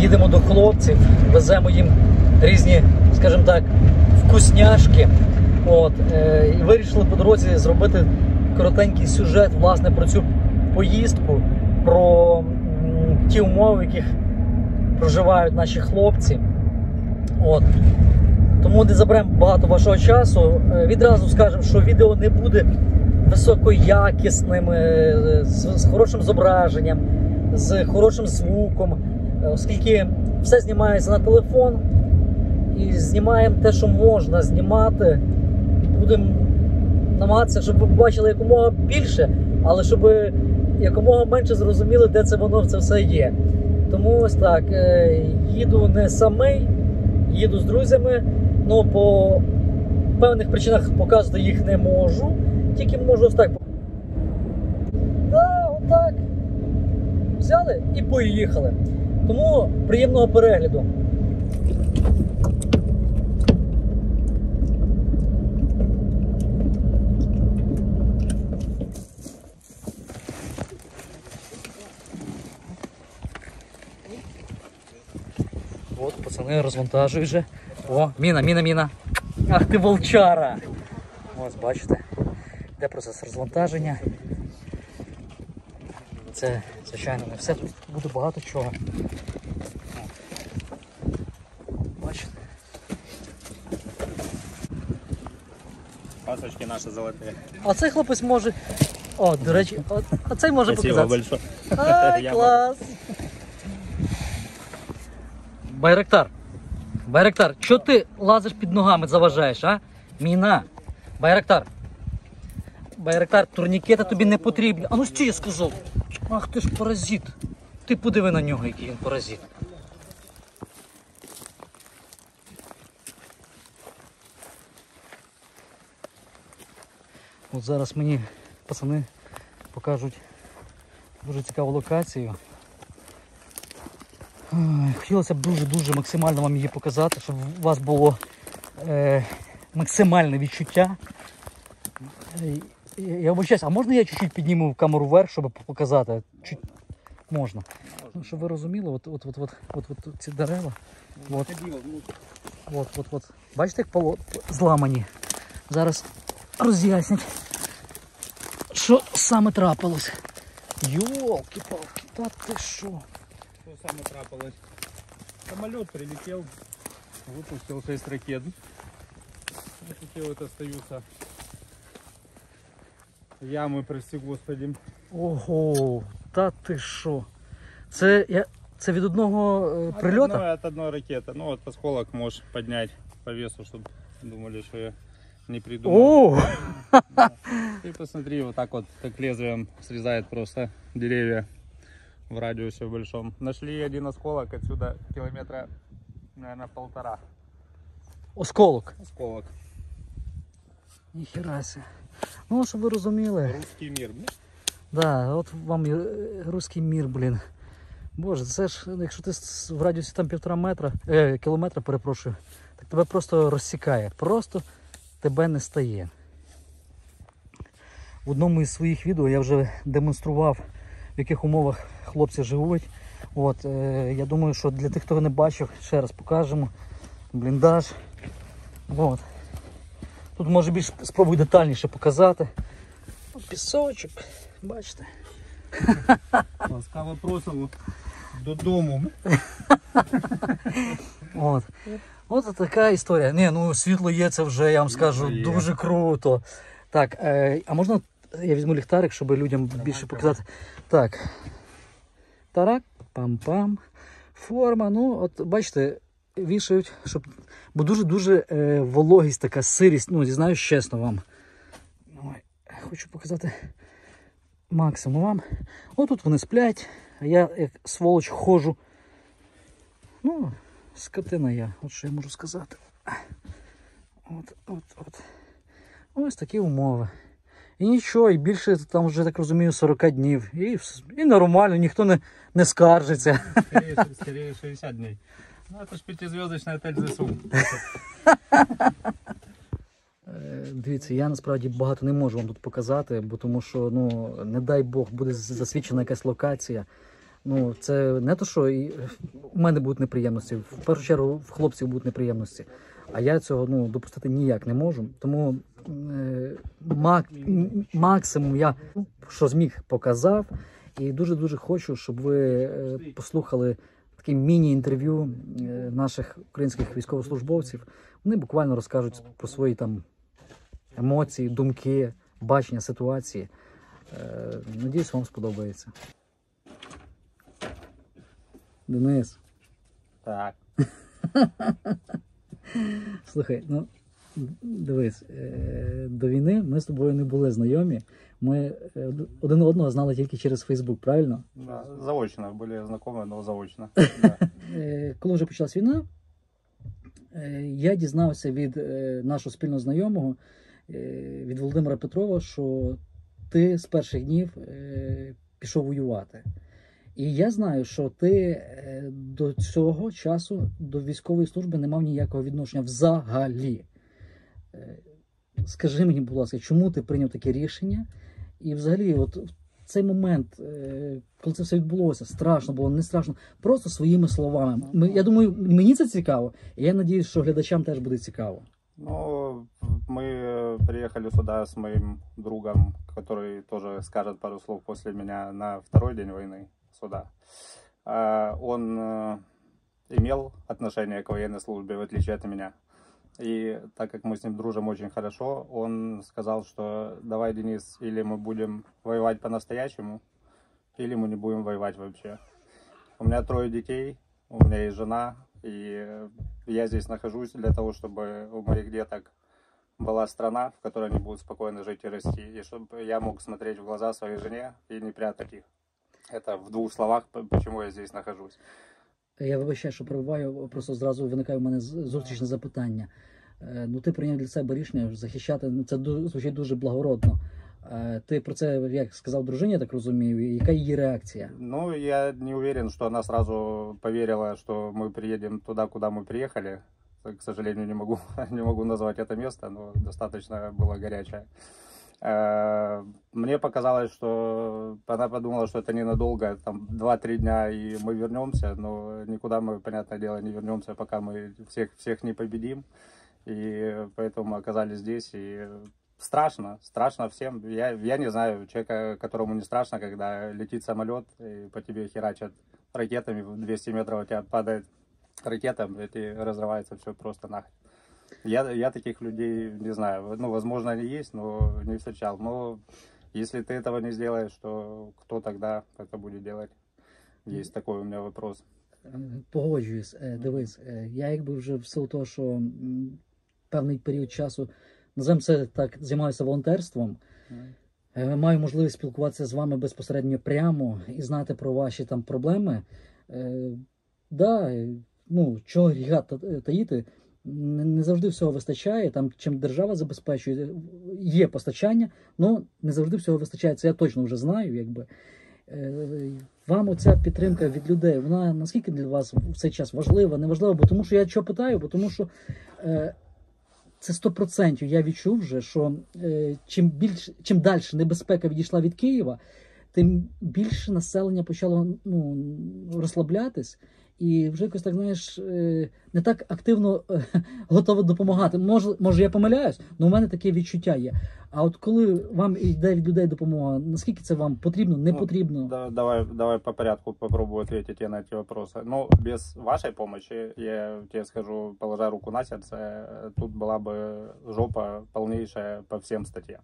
їдемо до хлопців, веземо їм різні, скажімо так, вкусняшки. От, е, і вирішили по дорозі зробити коротенький сюжет власне про цю поїздку, про м, ті умови, в яких проживають наші хлопці. От. Тому не заберемо багато вашого часу. Е, Відразу скажемо, що відео не буде високоякісним, е, з, з хорошим зображенням, з хорошим звуком, оскільки все знімається на телефон і знімаємо те, що можна знімати. Будемо намагатися, щоб ви побачили якомога більше, але щоб якомога менше зрозуміли, де це воно це все є. Тому ось так, е, їду не самий, їду з друзями, ну по певних причинах показувати їх не можу, тільки можу ось так. Да, отак. Взяли і поїхали. Тому приємного перегляду. От, пацани розвантажують вже. О, міна, міна, міна. Ах ти волчара! Ось бачите. Йде процес розвантаження. Це, звичайно, не все. Тут буде багато чого. Бачите? Пасочки наши золотые. А цей хлопець може. О, до речі, а цей може Спасибо показати. Ай, клас! Байрактар. Байрактар, що ти лазиш під ногами, заважаєш, а? Міна. Байрактар. Байрактар, турнікети тобі не потрібні. А ну стій, я сказав. Ах ти ж паразит. Ти подиви на нього, який він паразит. От зараз мені пацани покажуть дуже цікаву локацію. Хотілося б дуже-дуже максимально вам її показати, щоб у вас було е, максимальне відчуття. Е, Я вибачаюсь, а можна я чуть-чуть підніму камеру вверх, щоб показати? Чуть... Можна. Ну, щоб ви розуміли, от, от, от, от, от, от ці дерева. От. От, от, от. Бачите, як поло... зламані. Зараз роз'яснять, що саме трапилось. Йолки-палки, та ти що? Что самое трапалось? Самолет прилетел, выпустил 6 ракет. Вот такие вот ямы, прости господи. Ого, та ти що? Це, я, це від одного е, От прильоту? одной- от одной ракеты. Ну вот осколок можешь поднять по весу, чтобы думали, что я не придумал. О! И посмотри, вот так вот, как лезвием срезает просто деревья в радиусе большом. Нашли один осколок отсюда километра, наверное, полтора. Осколок. Осколок. Ніхера себе. Ну, щоб ви розуміли. Русский мир. Ну, Да, от вам е, руський мір, блін. Боже, це ж, якщо ти в радіусі там півтора метра, е, кілометра, перепрошую, так тебе просто розсікає. Просто тебе не стає. В одному із своїх відео я вже демонстрував, в яких умовах хлопці живуть. От, е, я думаю, що для тих, хто не бачив, ще раз покажемо. Бліндаж. От. Тут може більш спробую детальніше показати. Пісочок, бачите. Ласкаво просимо додому. От. От така історія. Ні, ну світло є, це вже, я вам скажу, є. дуже круто. Так, е, а можна я візьму ліхтарик, щоб людям більше показати. Так. Тарак, пам-пам. Форма. Ну, от бачите, вішають, щоб. Бо дуже-дуже е, вологість така сирість. Ну, зізнаюсь чесно вам. Ой, хочу показати максимум вам. Отут вони сплять, а я як сволоч ходжу. Ну, скотина я, от що я можу сказати. От, от, от. Ось такі умови. І нічого, і більше там вже так розумію 40 днів. І, і нормально, ніхто не, не скаржиться. Скорее 60 дней. Ну, это ж пятизвездочный отель ЗСУ. Е, Дивіться, я насправді багато не можу вам тут показати, бо тому що, ну, не дай Бог, буде засвідчена якась локація. Ну, це не то, що і у мене будуть неприємності. В першу чергу в хлопців будуть неприємності. А я цього ну, допустити ніяк не можу. Тому е, мак, максимум я що зміг показав. І дуже-дуже хочу, щоб ви е, послухали таке міні-інтерв'ю е, наших українських військовослужбовців. Вони буквально розкажуть про свої там емоції, думки, бачення ситуації. Е, Надіюсь, вам сподобається. Денис, Так. слухай, ну дивись, е, до війни ми з тобою не були знайомі. Ми е, один одного знали тільки через Фейсбук, правильно? Да, заочно были знакомы, но заочно. Да. Е, Коли вже почалась війна, е, я дізнався від нашого спільного знайомого, від Володимира Петрова, що ти з перших днів пішов воювати. І я знаю, що ти до цього часу до військової служби не мав ніякого відношення взагалі. Скажи мені, будь ласка, чому ти прийняв таке рішення? І взагалі, от в цей момент, е, коли це все відбулося, страшно було, не страшно, просто своїми словами. Ми, я думаю, мені це цікаво, і я надіюсь, що глядачам теж буде цікаво. Ну, мы э, приехали сюда с моим другом, который тоже скажет пару слов после меня на второй день войны сюда. А, Он э, имел отношение к военной службе, в отличие от меня. И так как мы с ним дружим очень хорошо, он сказал, что давай, Денис, или мы будем воевать по-настоящему, или мы не будем воевать вообще. У меня трое детей, у меня есть жена, и я здесь нахожусь для того, чтобы у моих деток была страна, в которой они будут спокойно жить и расти, и чтобы я мог смотреть в глаза своей жене и не прятать их. Это в двух словах, почему я здесь нахожусь. Я вибачаю, що перебуваю, просто зразу виникає в мене з- зустрічне запитання. Е, Ну, ти прийняв для себе рішення захищати, ну це ду- звучить дуже благородно. Е, Ти про це як сказав дружині, я так розумію, і яка її реакція? Ну, я не уверен, что она сразу поверила, что мы приедем туда, куда мы приехали. К сожалению, не могу, не могу назвать это место, но достаточно было горячее. Э, Мне показалось, что она подумала, что это ненадолго, там 2-3 дня и мы вернемся, но никуда мы, понятное дело, не вернемся, пока мы всех, всех не победим. И поэтому мы оказались здесь, и страшно, страшно всем. Я, я не знаю человека, которому не страшно, когда летит самолет и по тебе херачат ракетами, в 200 метров у тебя падает ракета, и разрывается все просто нахрен. Я, я таких людей не знаю. Ну, возможно, они есть, но не встречал. Но если ты этого не сделаешь, то кто тогда это будет делать? Есть такой у меня вопрос. Е, Погоджуюсь, Е, дивись, е, я якби вже в силу того, що м, певний період часу, називаємо це так, займаюся волонтерством. Е, Маю можливість спілкуватися з вами безпосередньо прямо і знати про ваші там проблеми. Е, да, е, ну, чого гріха та- таїти, не, завжди всього вистачає. Там, чим держава забезпечує, є постачання, але не завжди всього вистачає. Це я точно вже знаю. Якби. Е, Вам оця підтримка від людей, вона наскільки для вас в цей час важлива, не важлива? Бо тому що я що питаю, бо тому що е, це 100% я відчув вже, що е, чим більш чим далі небезпека відійшла від Києва, тим більше населення почало ну, розслаблятись І вже якось так, знаєш, е, не так активно е, готове допомагати. Може, може, я помиляюсь, але у мене таке відчуття є. А от коли вам йде від людей допомога, наскільки це вам потрібно, не Ну, потрібно? Да, давай, давай по порядку попробую ответить тебе на эти вопросы. Ну, без вашей помощи, я тебе скажу, положа руку на сердце, э, тут была бы жопа полнейшая по всем статьям.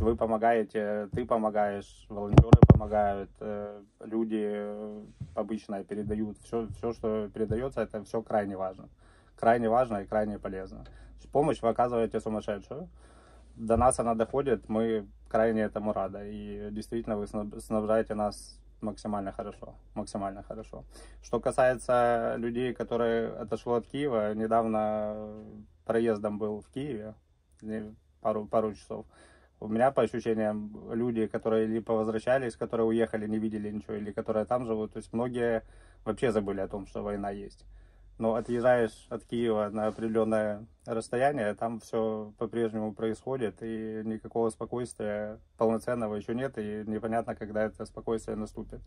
Вы помогаете, ты помогаешь, волонтеры помогают, э, люди э, обычно передают. Все, все, что передается, это все крайне важно. Крайне важно и крайне полезно. Помощь вы оказываете сумасшедшую до нас она доходит, мы крайне этому рады. И действительно вы снаб- снабжаете нас максимально хорошо. Максимально хорошо. Что касается людей, которые отошло от Киева, недавно проездом был в Киеве, пару, пару часов. У меня, по ощущениям, люди, которые либо возвращались, которые уехали, не видели ничего, или которые там живут, то есть многие вообще забыли о том, что война есть. Но отъезжаешь от Киева на определенное расстояние, там все по-прежнему происходит, и никакого спокойствия полноценного еще нет, и непонятно, когда это спокойствие наступит.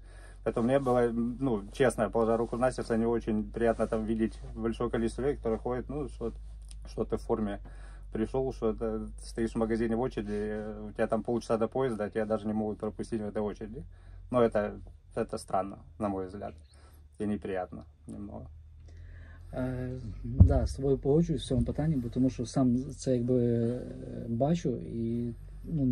Поэтому мне было, ну, честно, положа руку на сердце, не очень приятно там видеть большое количество людей, которые ходят, ну, что, что ты в форме пришел, что ты стоишь в магазине в очереди, у тебя там полчаса до поезда, а тебя даже не могут пропустить в этой очереди. Но это, это странно, на мой взгляд, и неприятно немного. Е, да, з тобою погоджуюсь в цьому питанні, бо тому що сам це якби е, бачу і ну,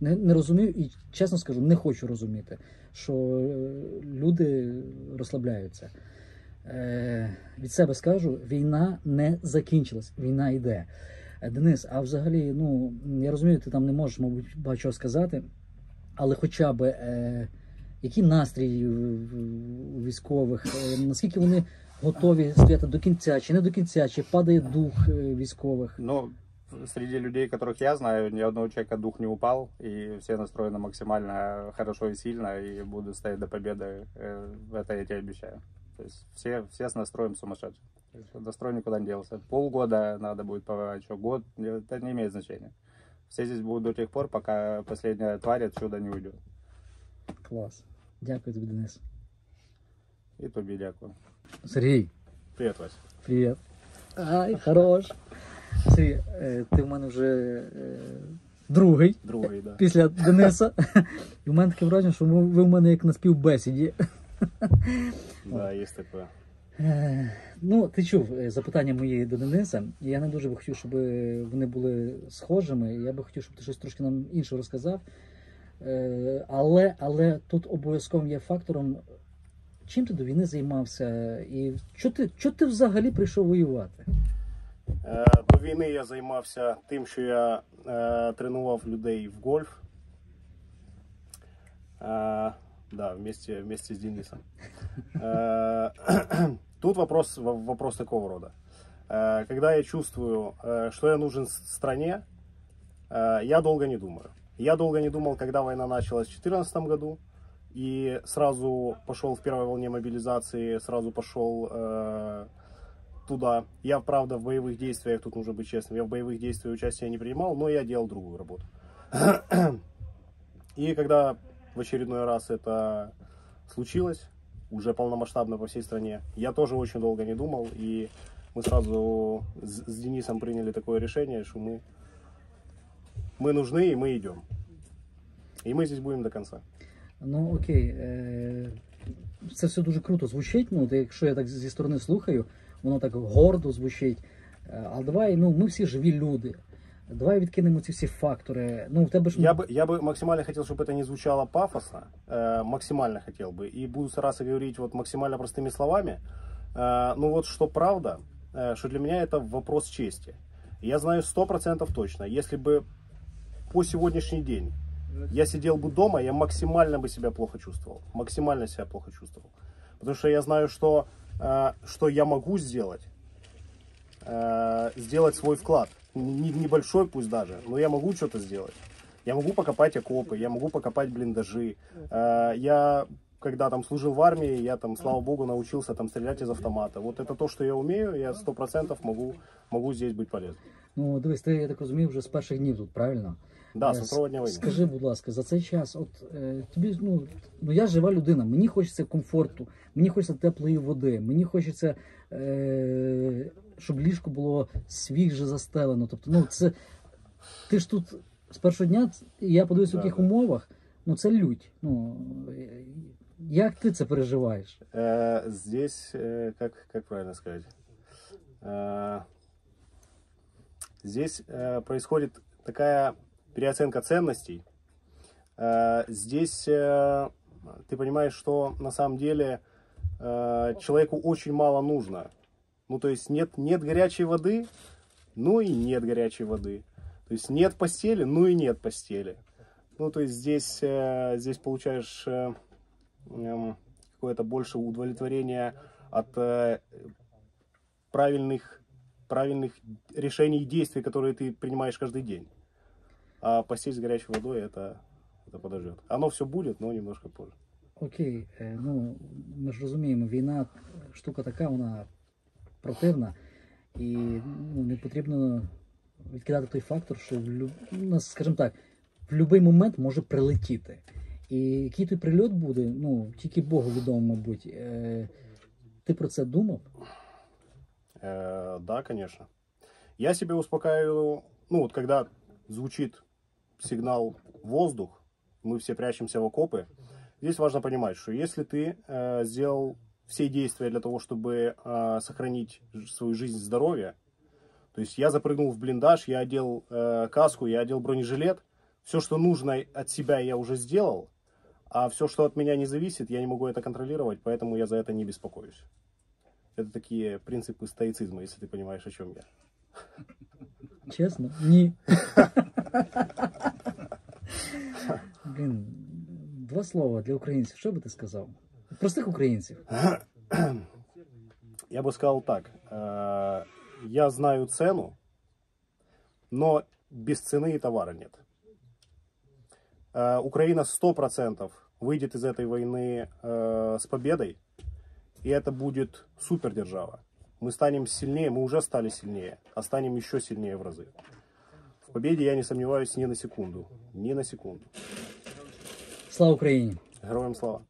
не, не розумію, і чесно скажу, не хочу розуміти, що е, люди розслабляються. Е, від себе скажу, війна не закінчилась, війна йде. Е, Денис, а взагалі, ну я розумію, ти там не можеш, мабуть, багато чого сказати, але хоча б е, який настрій в- в- у військових, е, наскільки вони готові стояти до кінця, чи не до кінця, чи падає дух е, військових. Ну, среди людей, которых я знаю, ни одного человека дух не упал, и все настроены максимально хорошо и сильно, и будут стоять до победы. Э, Это я тебе обещаю. То есть все, все с настроем сумасшедшим. Есть никуда не делся. Полгода надо будет повоевать, что год, это не имеет значения. Все здесь будут до тех пор, пока последняя тварь отсюда не уйдет. Клас. Дякую тобі, Денис. И тобі дякую. Сергій, Привет, Вася. привіт. Ай, хорош. Сергій, е, ти в мене вже е, другий Другий, да. після Дениса. І в мене таке враження, що ви ви в мене як на співбесіді. Да, есть такое. Е, Ну, ти чув е, запитання мої до Дениса. Я не дуже би хотів, щоб е, вони були схожими. Я би хотів, щоб ти щось трошки нам інше розказав. Але, але тут обов'язковим є фактором, чим ти до війни займався, і що ти, що ти взагалі прийшов воювати? До війни я займався тим, що я тренував людей в гольф. Да, вместе, вместе с Денисом. Э, Тут вопрос, во- вопрос такого рода. Э, Когда я чувствую, э, что я нужен стране, я долго не думаю. Я долго не думал, когда война началась в 2014 году, и сразу пошел в первой волне мобилизации, сразу пошел э, туда. Я, правда, в боевых действиях, тут нужно быть честным, я в боевых действиях участия не принимал, но я делал другую работу. И когда в очередной раз это случилось, уже полномасштабно по всей стране, я тоже очень долго не думал, и мы сразу с с Денисом приняли такое решение, что мы, мы нужны, и мы идем. И мы здесь будем до конца. Ну окей, е, це все дуже круто звучить. Ну, от якщо я так зі сторони слухаю, воно так гордо звучить. Е, Але давай, ну ми всі живі люди. Давай відкинемо ці всі фактори. Ну, в тебе ж Я бы, я бы максимально хотел, чтобы это не звучало пафосно, э, максимально хотел бы, и буду стараться говорить вот максимально простыми словами. Э, ну вот что правда, э, что для меня это вопрос чести. Я знаю сто процентов точно, если бы по сегодняшний день я сидел бы дома, я максимально бы себя плохо чувствовал, максимально себя плохо чувствовал, потому что я знаю, что э, что я могу сделать, э, сделать свой вклад. Не- Небольшой пусть даже, но я могу что-то сделать. Я могу покопать окопы, я могу покопать блиндажи. Э, Я, когда там служил в армии, я там, слава богу, научился там стрелять из автомата. Вот это то, что я умею, я сто процентов могу, могу здесь быть полезным. ну дивись, ти я так розумію, вже з перших днів тут, правильно? Да, Е, с второго дня войны. Скажи, будь ласка, за цей час, от е, тобі ну, ну я жива людина, мені хочеться комфорту, мені хочеться теплої води, мені хочеться, е, щоб ліжко було свіже застелено. Тобто, ну це ти ж тут з першого дня, і я подивився в Да, яких да. умовах, ну це лють. Ну е, як ти це переживаєш? Э, Здесь, э, как, как правильно сказать? Э, Здесь э, происходит такая переоценка ценностей. Э, Здесь э, ты понимаешь, что на самом деле э, человеку очень мало нужно. Ну, то есть нет, нет горячей воды, ну и нет горячей воды. То есть нет постели, ну и нет постели. Ну, то есть здесь, э, здесь получаешь э, эм, какое-то больше удовлетворение от э, правильных, правильных решений и действий, которые ты принимаешь каждый день. А постель с горячей водой это, это подождет. Оно все будет, но немножко позже. Окей, е, ну ми ж розуміємо, війна штука така, вона противна. І ну, не потрібно відкидати той фактор, що в лю... у нас, скажімо так, в будь-який момент може прилетіти. І який той прильот буде, ну, тільки Богу відомо, мабуть. Е, ти про це думав? Э, да, конечно. Я себя успокаиваю, ну вот когда звучит сигнал воздух, мы все прячемся в окопы. Здесь важно понимать, что если ты э, сделал все действия для того, чтобы э, сохранить ж- свою жизнь и здоровье, то есть я запрыгнул в блиндаж, я одел э, каску, я одел бронежилет, все, что нужно от себя, я уже сделал, а все, что от меня не зависит, я не могу это контролировать, поэтому я за это не беспокоюсь. Это такие принципы стоицизма, если ты понимаешь, о чем я. Чесно? Ні. Блін, два слова для українців. Що би ти сказав? Простих українців. Я бы сказал так. э, Я знаю цену, но без цены и товара нет. Э, Украина 100% выйдет из этой войны э, с победой, и это будет супердержава. Мы станем сильнее, мы уже стали сильнее, а станем еще сильнее в разы. В победе я не сомневаюсь ни на секунду. Ни на секунду. Слава Україні! Героям слава!